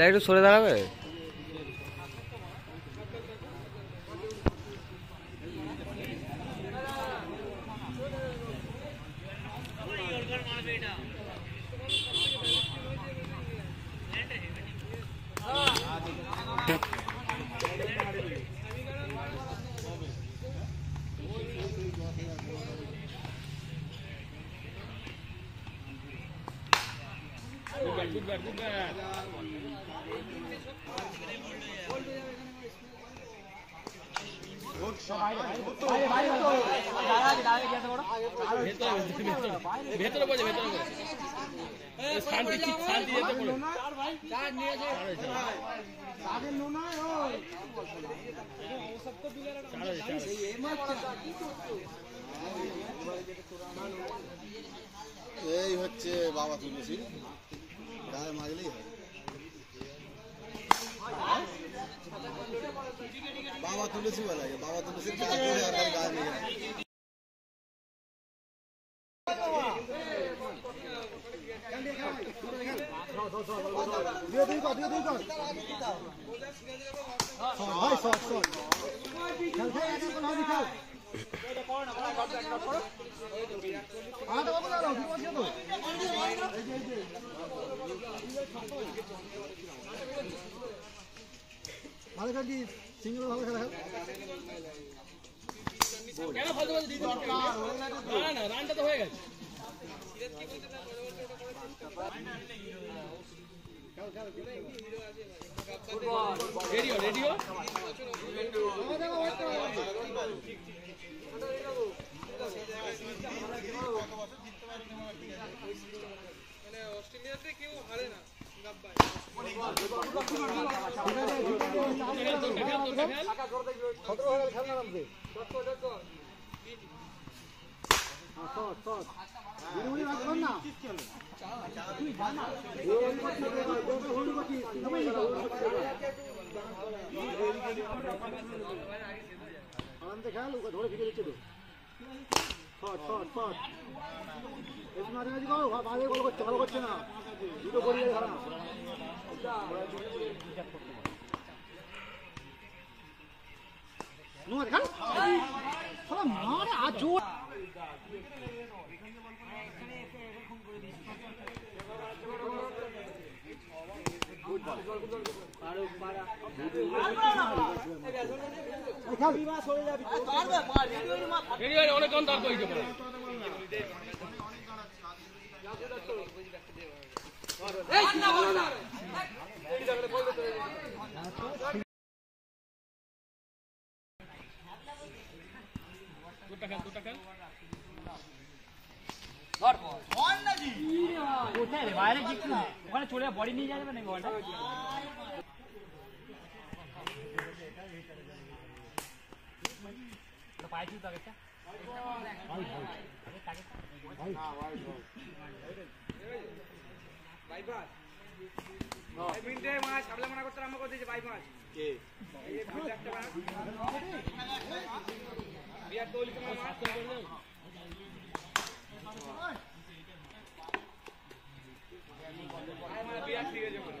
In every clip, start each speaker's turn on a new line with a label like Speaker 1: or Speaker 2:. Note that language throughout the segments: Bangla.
Speaker 1: দা একটু সরে দাঁড়াবে?
Speaker 2: ভেতরে বসে ভেতরে বসে শান্তি শান্তি যেতে বলে
Speaker 3: এই হচ্ছে বাবা তুলসী। গায়ে মাজলেই হয় তুলসী বলা বাবা তুলসীর গায়ে পড়ে আর খালি গায়ে দিয়ে দুই কর দিয়ে দুই কর সিঙ্গেল ভালো খেলা খেল।
Speaker 2: কেন ফালতু ফালতু দিতে না না রানটা তো হয়ে গেছে। Radio radio.
Speaker 3: সতেরো হয়ে গেল খেল না। নামবে শট শট বিনুনি রাখ কর না আরামতে খেল ওকে ধরে ফিরে দিচ্ছে তো শট শট শট একটু নাচানাচি করো বাইরে গোল করছে ভালো করছে না দুটো গড়িয়ে খেলা না নো মারে আজ জোর।
Speaker 2: রেডিও অনেক অন্তর
Speaker 4: কোথায় রে বাইরে কি একটু ওখানে চলে বডি নিয়ে যাবে নাকি বলটা পাইছি তো আগেরটা
Speaker 5: মিনিটে মাছ সাবলা মানা করতে আরম্ভ করে দিয়েছে বাই মাছ এই যে দুটো একটা মাছ বিয়ার তৈলি তোমার মাছ আর মানে বিয়ার ঠিক আছে বলে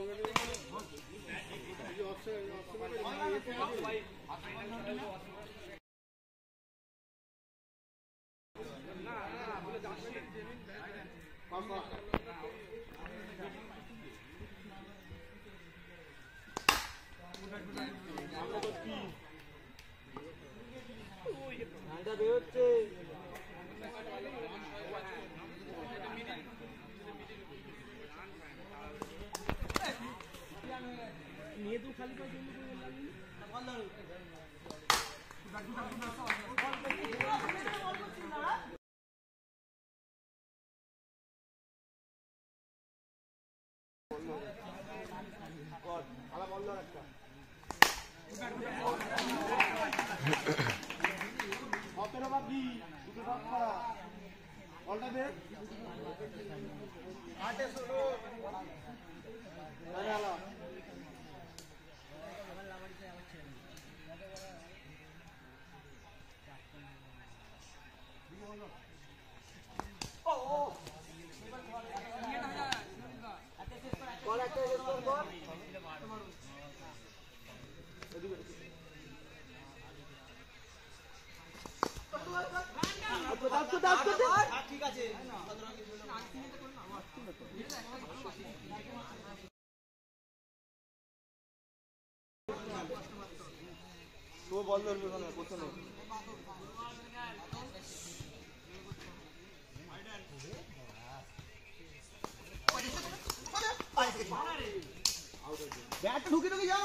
Speaker 1: Option option আটে ষোলো আরে আলা কল একটা শেষ কর কর তো বল ধরবে ওখানে প্রথমে ব্যাট ঢুকে ঢুকে যা।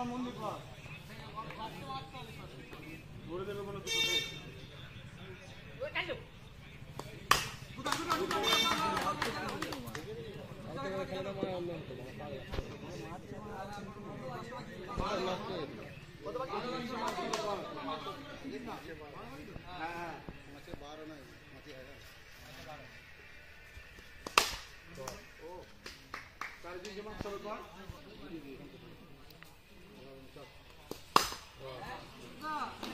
Speaker 1: পাপা মন্দির পা ধরে দেবে কোনো দুটো দে। হ্যাঁ চারিদিন যেমন চলো কর
Speaker 2: সংখ্যাটা তো 아.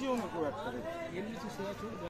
Speaker 1: কাটছেও না খুব একটা
Speaker 2: এমনি তো সোয়া চোর